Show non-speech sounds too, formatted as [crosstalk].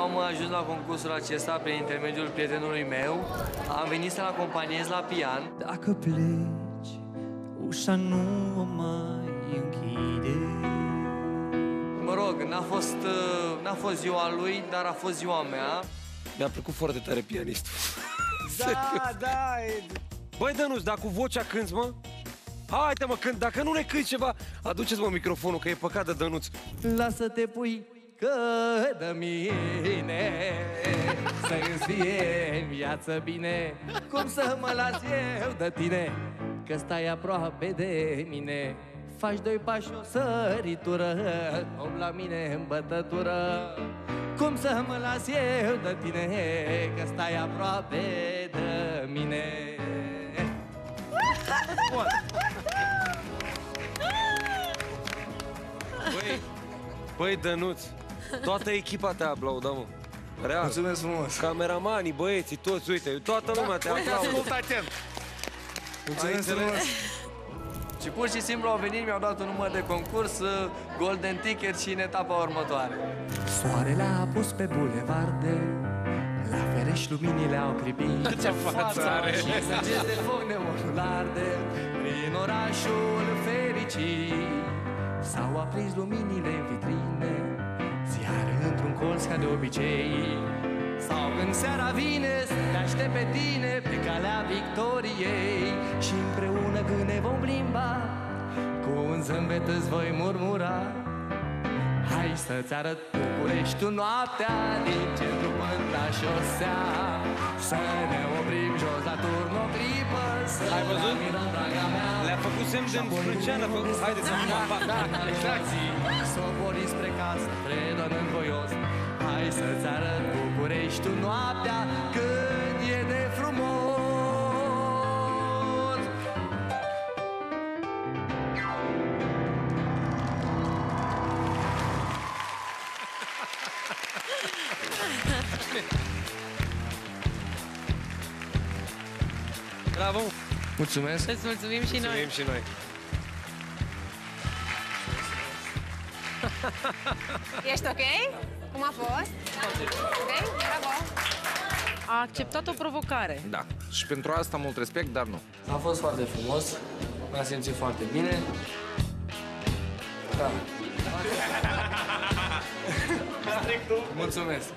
am ajuns la concursul acesta prin intermediul prietenului meu. Am venit să-l acompaniez la pian. Dacă pleci, ușa nu o mai închide Mă rog, n-a fost, uh, n-a fost ziua lui, dar a fost ziua mea. Mi-a plăcut foarte tare pianistul. [laughs] Da, da, e... Băi, Dănuț, dar cu vocea cânti, mă? Haide, mă, când, dacă nu ne cânti ceva, aduceți-mă microfonul, că e păcat de Dănuț. Lasă-te pui că de mine. Să-ți fie în viață bine Cum să mă las eu de tine? Că stai aproape de mine. Faci doi pași o săritură Om la mine în bătătură. Cum să mă las eu de tine? Că stai aproape de mine. Băi, băi, Dănuț, toată echipa te aplaudă, mă. Real. Mulțumesc frumos. Cameramanii, băieții, toți, uite, toată lumea te Uite, aplaudă. ascult atent. Mulțumesc Ai frumos. Și pur și simplu au venit, mi-au dat un număr de concurs, uh, Golden Ticket și în etapa următoare. Soarele a pus pe bulevarde, la ferești luminile au clipit. [laughs] Ce față are! Și săgeți de foc neonul arde, prin orașul fericit. S-au aprins luminile în vitrine, ziar într-un colț ca de obicei. Sau când seara vine să te aștept pe tine pe calea victoriei Și împreună când ne vom plimba Cu un zâmbet îți voi murmura Hai să-ți arăt Bucureștiul noaptea Din centru până la șosea Să ne oprim jos la turn o clipă Să Ai văzut? admirăm, draga mea Le-a făcut semn de sprânceană, fă... haideți să da, fac. da, exact Să obori spre casă, predonând voios Hai să-ți arăt Bucureștiul noaptea Când e de frumos Bravo! Mulțumesc Îți mulțumim și noi. Mulțumim și noi. Ești ok? Cum a fost? Ok? Bravo! A acceptat o provocare. Da. Și pentru asta mult respect, dar nu. A fost foarte frumos M-am simțit foarte bine Da [laughs] Mulțumesc